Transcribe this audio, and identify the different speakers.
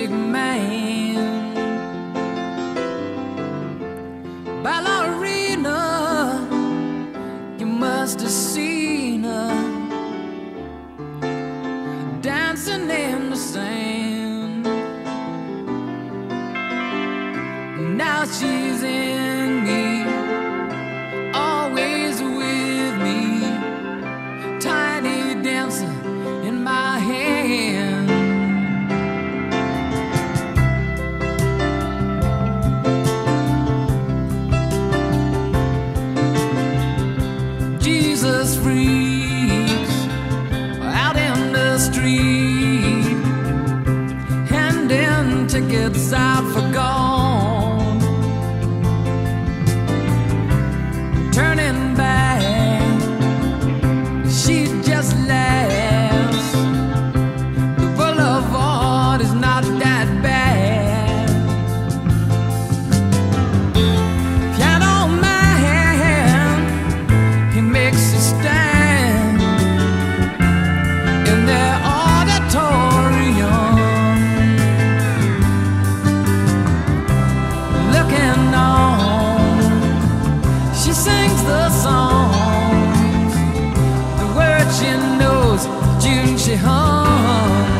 Speaker 1: music man. Ballerina You must have seen her. Dancing in the sand. Now she's in I've forgotten. sings the songs, the words she knows, June she hums.